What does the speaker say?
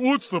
What's the